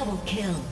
Double kill.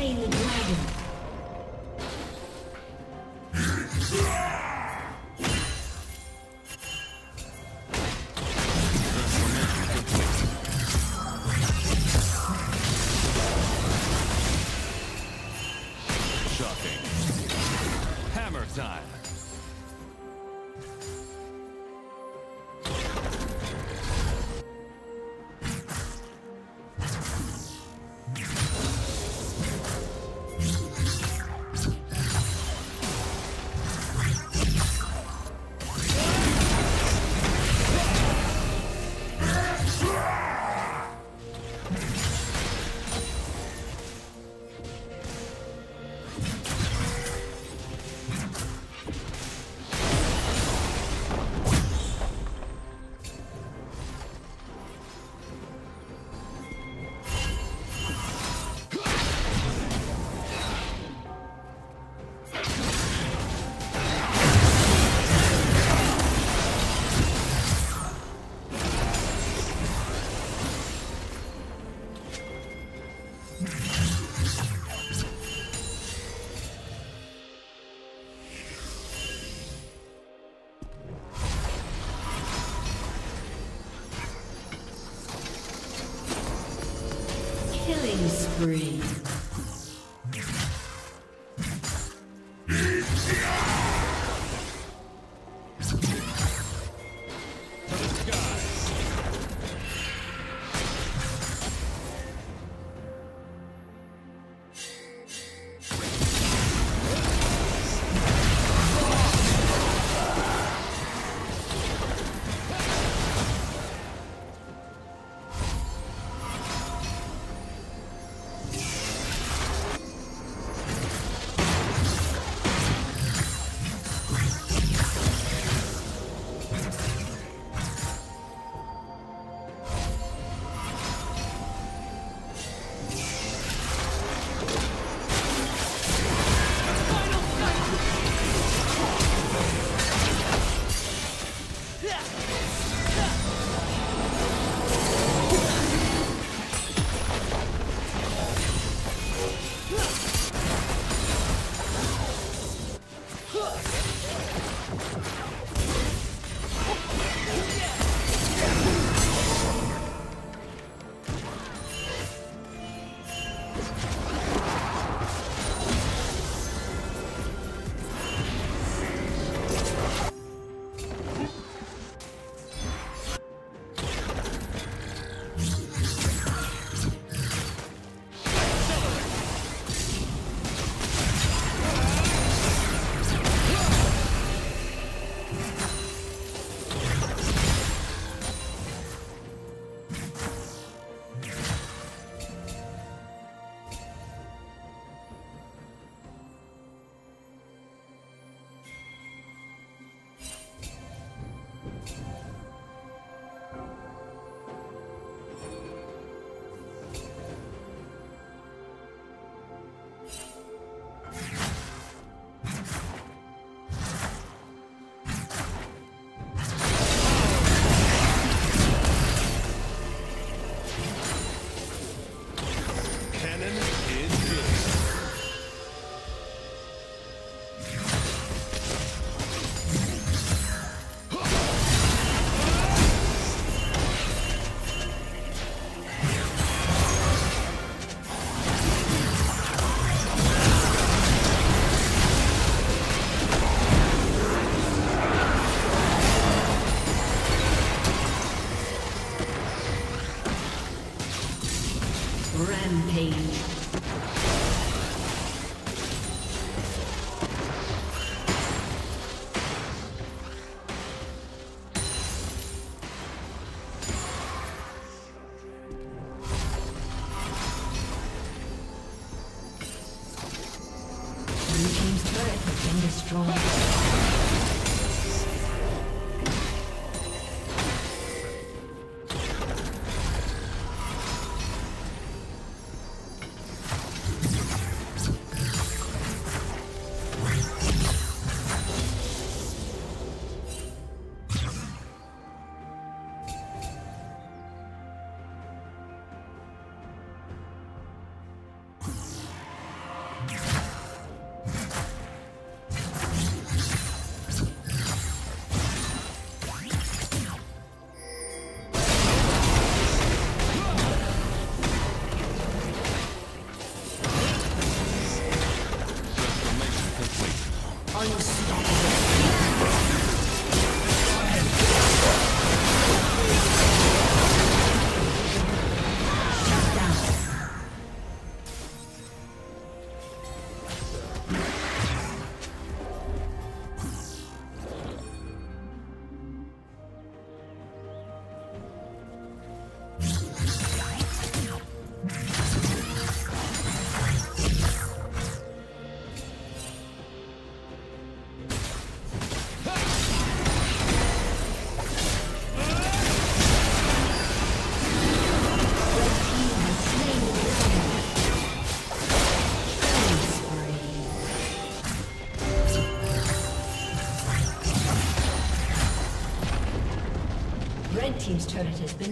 Hammer time. Spree.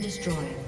Destroyed.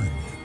as